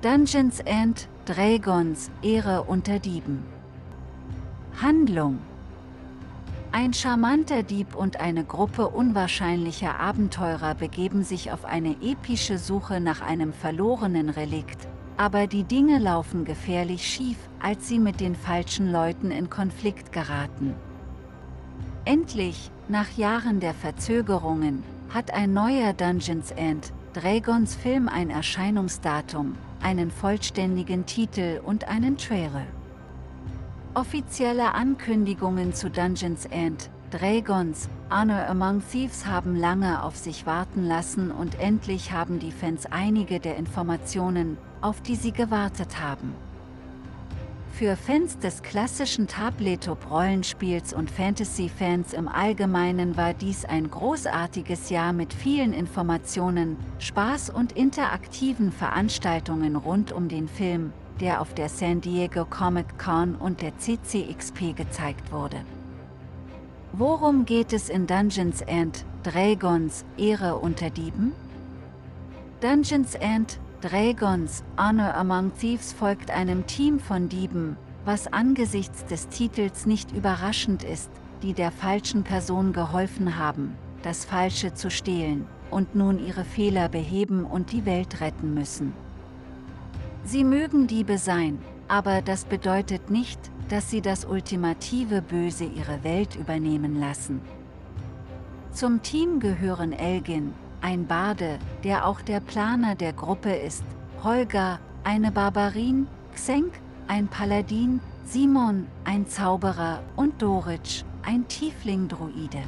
Dungeons and Dragons Ehre unter Dieben. Handlung Ein charmanter Dieb und eine Gruppe unwahrscheinlicher Abenteurer begeben sich auf eine epische Suche nach einem verlorenen Relikt, aber die Dinge laufen gefährlich schief, als sie mit den falschen Leuten in Konflikt geraten. Endlich, nach Jahren der Verzögerungen, hat ein neuer Dungeons and Dragons Film ein Erscheinungsdatum, einen vollständigen Titel und einen Trailer. Offizielle Ankündigungen zu Dungeons and Dragons Honor Among Thieves haben lange auf sich warten lassen und endlich haben die Fans einige der Informationen, auf die sie gewartet haben. Für Fans des klassischen Tabletop-Rollenspiels und Fantasy-Fans im Allgemeinen war dies ein großartiges Jahr mit vielen Informationen, Spaß und interaktiven Veranstaltungen rund um den Film, der auf der San Diego Comic-Con und der CCXP gezeigt wurde. Worum geht es in Dungeons and Dragons Ehre unter Dieben? Dungeons and Dragons Honor Among Thieves folgt einem Team von Dieben, was angesichts des Titels nicht überraschend ist, die der falschen Person geholfen haben, das Falsche zu stehlen, und nun ihre Fehler beheben und die Welt retten müssen. Sie mögen Diebe sein, aber das bedeutet nicht, dass sie das ultimative Böse ihre Welt übernehmen lassen. Zum Team gehören Elgin, ein Bade, der auch der Planer der Gruppe ist, Holger, eine Barbarin, Xenk, ein Paladin, Simon, ein Zauberer und Doric, ein Tiefling-Druide.